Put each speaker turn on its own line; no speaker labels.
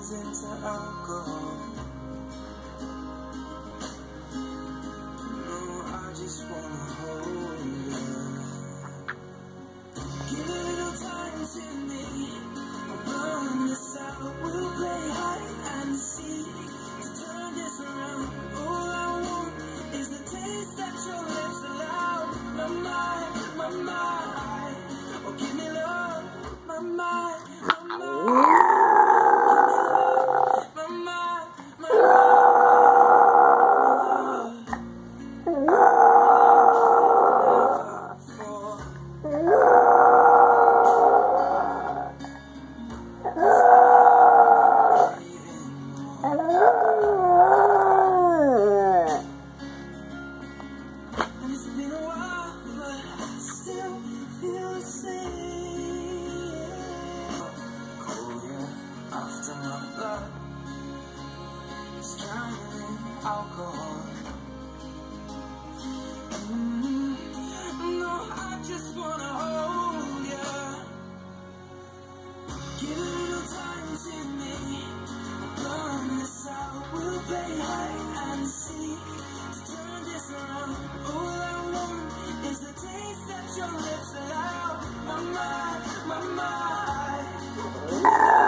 turns into alcohol. No, I just wanna hold you. Give a little time to me. We'll run this out. We'll play hide and seek alcohol. Mm, No, I just wanna hold ya. Give a little time to me. Run this out. We'll play hide and seek to turn this around. All I want is the taste that your lips allow. My mind, my mind.